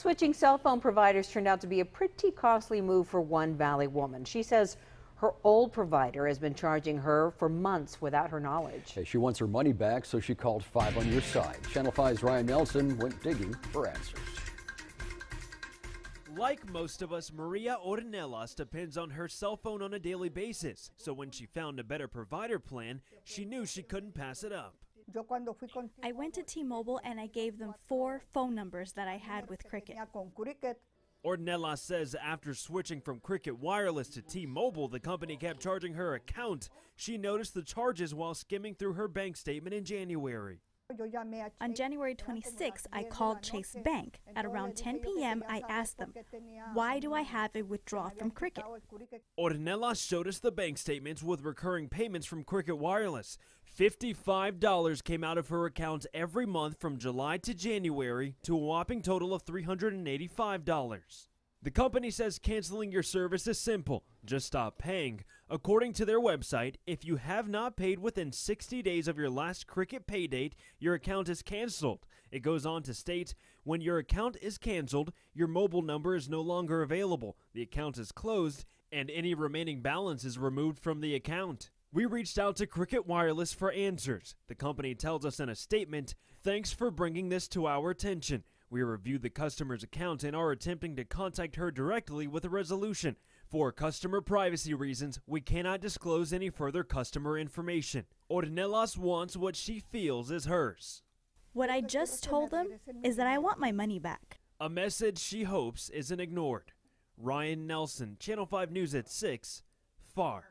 Switching cell phone providers turned out to be a pretty costly move for one Valley woman. She says her old provider has been charging her for months without her knowledge. Hey, she wants her money back, so she called Five on your side. Channel 5's Ryan Nelson went digging for answers. Like most of us, Maria Ornelas depends on her cell phone on a daily basis. So when she found a better provider plan, she knew she couldn't pass it up. I went to T-Mobile and I gave them four phone numbers that I had with Cricket. Ornelas says after switching from Cricket Wireless to T-Mobile, the company kept charging her account. She noticed the charges while skimming through her bank statement in January. On January 26, I called Chase Bank. At around 10 p.m., I asked them, why do I have a withdrawal from Cricket? Ornelas showed us the bank statements with recurring payments from Cricket Wireless. $55 came out of her account every month from July to January to a whopping total of $385. The company says canceling your service is simple. Just stop paying. According to their website, if you have not paid within 60 days of your last Cricket pay date, your account is canceled. It goes on to state, when your account is canceled, your mobile number is no longer available, the account is closed, and any remaining balance is removed from the account. We reached out to Cricket Wireless for answers. The company tells us in a statement, thanks for bringing this to our attention. We reviewed the customer's account and are attempting to contact her directly with a resolution. For customer privacy reasons, we cannot disclose any further customer information. Ornelas wants what she feels is hers. What I just told them is that I want my money back. A message she hopes isn't ignored. Ryan Nelson, Channel 5 News at 6, Pharr.